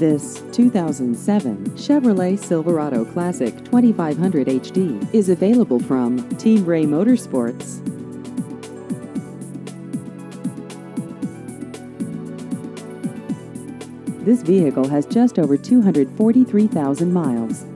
This 2007 Chevrolet Silverado Classic 2500 HD is available from Team Ray Motorsports. This vehicle has just over 243,000 miles.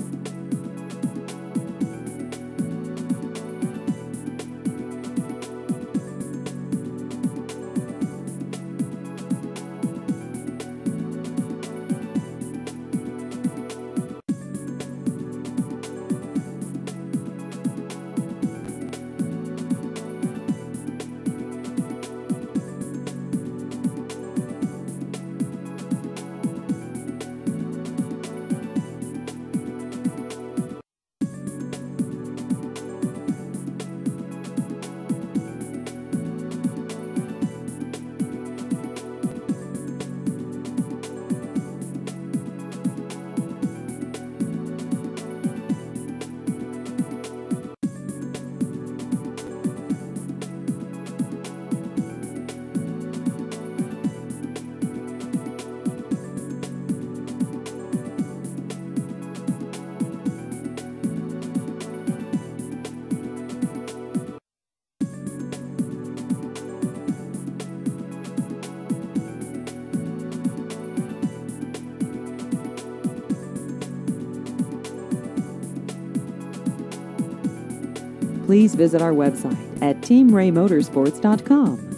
Please visit our website at teamraymotorsports.com.